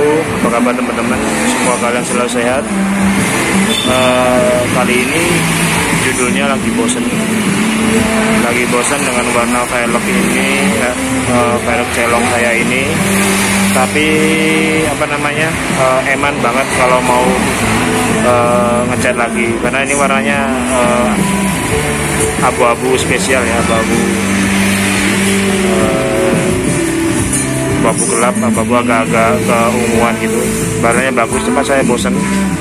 Apa kabar teman-teman? Semua kalian selalu sehat. Uh, Kali ini Judulnya lagi bosen. Lagi bosen dengan warna velg ini uh, Velg celong saya ini. Tapi Apa namanya uh, Eman banget kalau mau uh, Ngecat lagi. Karena ini warnanya Abu-abu uh, spesial ya Abu-abu abu gelap abu agak-agak keunguan gitu. Barangnya bagus cuma saya bosan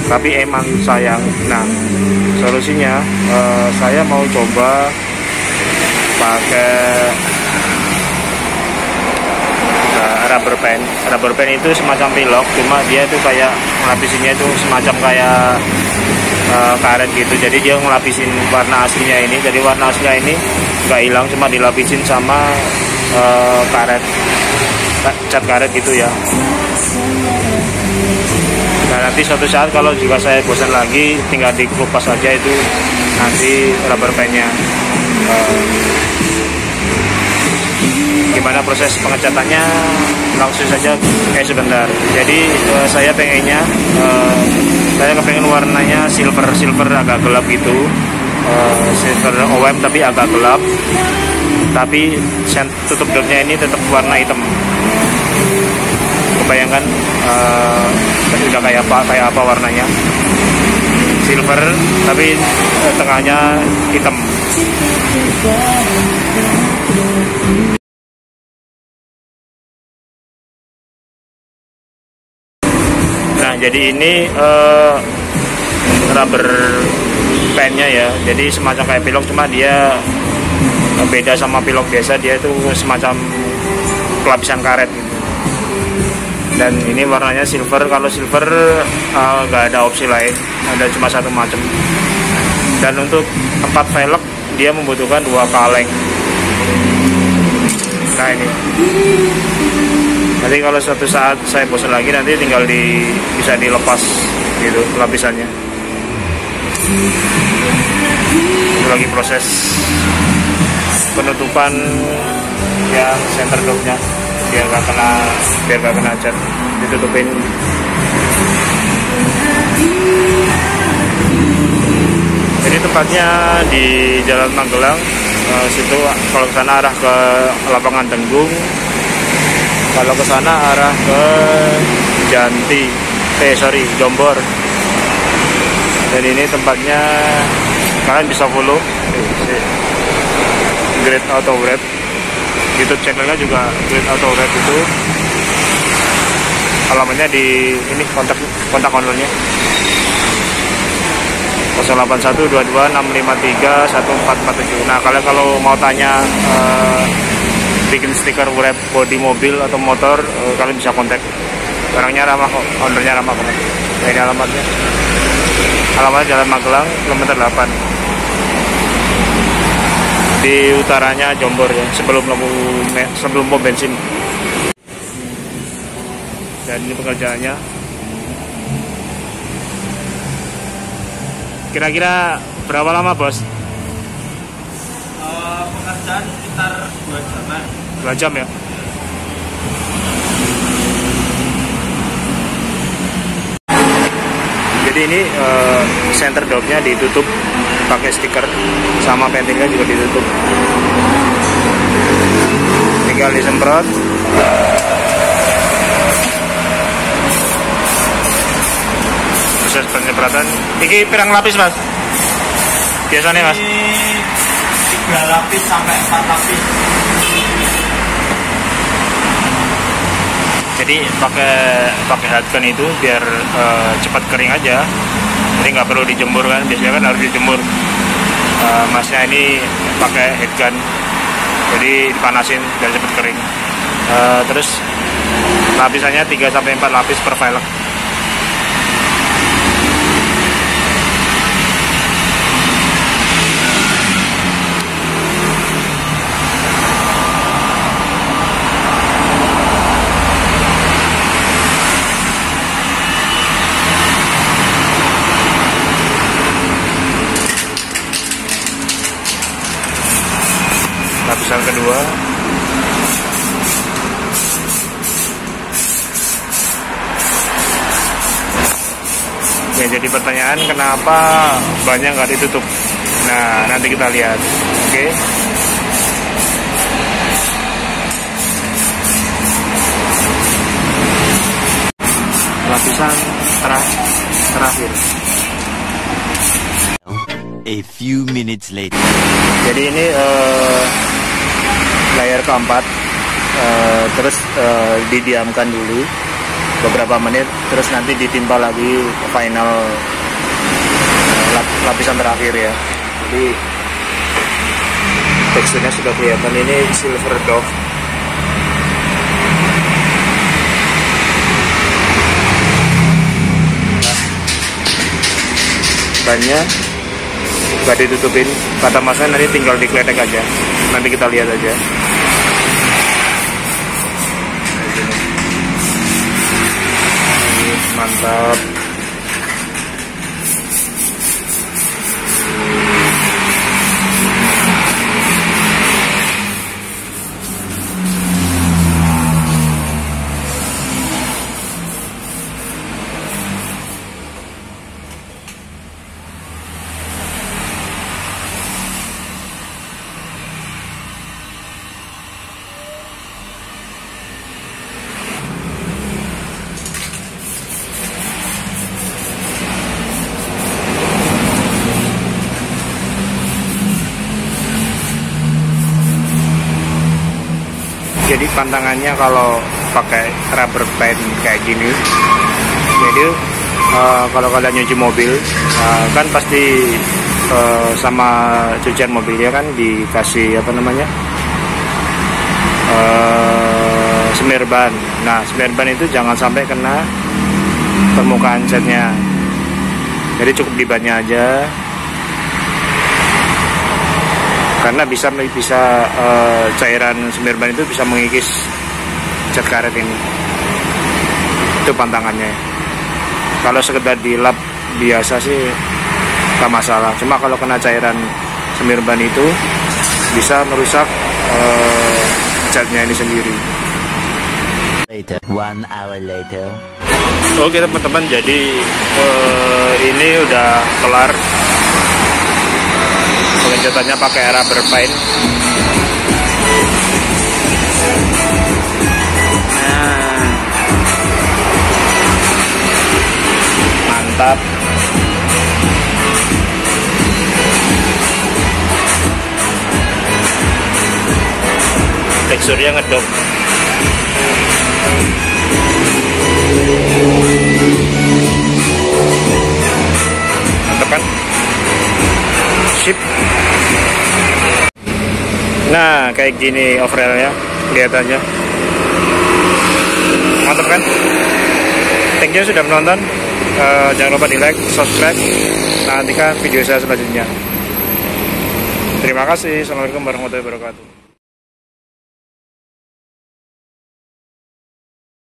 tapi emang sayang. Nah solusinya uh, saya mau coba pakai uh, rubber band. Rubber band itu semacam pilok cuma dia itu kayak melapisinya itu semacam kayak uh, karet gitu. Jadi dia ngelapisin warna aslinya ini. Jadi warna aslinya ini nggak hilang cuma dilapisin sama uh, karet cat karet gitu ya. Nah nanti suatu saat kalau juga saya bosan lagi tinggal dikupas saja itu nanti rubber bandnya uh, gimana proses pengecatannya langsung saja kayak sebentar. Jadi uh, saya pengennya uh, saya kepengen warnanya silver silver agak gelap gitu. Uh, silver OM tapi agak gelap. Tapi tutup dotnya ini tetap warna hitam bayangkan uh, udah kayak apa kayak apa warnanya? Silver tapi uh, tengahnya hitam. Nah jadi ini uh, rubber pennya ya. Jadi semacam kayak pilok cuma dia beda sama pilok biasa. Dia itu semacam pelapisan karet gitu dan ini warnanya silver. Kalau silver uh, nggak uh, ada opsi lain. Ada cuma satu macam. Dan untuk tempat velg dia membutuhkan dua kaleng. Nah ini. Nanti kalau suatu saat saya bosan lagi nanti tinggal di bisa dilepas gitu lapisannya. Itu lagi proses penutupan yang center dognya biar gak kena biar gak kena cat ditutupin. Jadi tempatnya di Jalan Magelang. Uh, situ kalau ke sana arah ke lapangan Tenggung. Kalau ke sana arah ke Janti. Eh sorry Jombor. Dan ini tempatnya kalian bisa follow. Great Auto Wrap YouTube channelnya juga Great Auto Red itu. Alamatnya di ini kontak kontak ownernya. 081226531447 nah kalian kalau mau tanya uh, bikin stiker wrap body mobil atau motor uh, kalian bisa kontak. Barangnya ramah kok ownernya ramah kok. Nah, ini alamatnya. Alamatnya Jalan Magelang kilometer 8 di utaranya Jombor ya sebelum lampu sebelum pom bensin. Dan ini pekerjaannya kira-kira berapa lama bos? Uh, pekerjaan sekitar dua jam dua jam ya jadi ini uh, center dognya ditutup pakai stiker sama pentingnya juga ditutup. Tinggal disemprot. Proses penyemprotan ini pirang lapis mas? Biasanya mas? Tiga lapis sampai empat lapis jadi pakai pakai headgun itu biar uh, cepat kering aja. Jadi nggak perlu dijemur kan biasanya kan harus dijemur. Uh, masnya ini pakai headgun. Jadi dipanasin biar cepat kering. Uh, terus lapisannya 3 sampai 4 lapis per velg lapisan kedua yang jadi pertanyaan kenapa banyak nggak ditutup? Nah nanti kita lihat. Oke. Okay? lapisan terakhir. A few minutes later. Jadi ini uh, layar keempat, uh, terus uh, didiamkan dulu beberapa menit, terus nanti ditimpa lagi final uh, lapisan terakhir ya. Jadi teksturnya sudah kelihatan. Ini silver dove. Banyak gak ditutupin. Kata masnya nanti tinggal dikletek aja. Nanti kita lihat aja mantap jadi pantangannya kalau pakai rubber band kayak gini. Jadi uh, kalau kalian nyuci mobil uh, kan pasti uh, sama cucian mobilnya kan dikasih apa namanya? Uh, semir ban. Nah semir ban itu jangan sampai kena permukaan catnya jadi cukup di bannya aja karena bisa bisa uh, cairan semir ban itu bisa mengikis cat karet ini. Itu pantangannya. Kalau sekedar dilap biasa sih tak masalah. Cuma kalau kena cairan semir ban itu bisa merusak uh, catnya ini sendiri. Later, one hour later. Oke teman-teman, jadi uh, ini udah kelar pengecatannya pakai rubber paint nah mantap. Teksturnya ngedok sip nah kayak gini overallnya kelihatannya. Mantap kan? Thank you sudah menonton. Uh, jangan lupa di like subscribe. Nantikan video saya selanjutnya. Terima kasih. Assalamualaikum warahmatullahi wabarakatuh